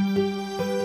Música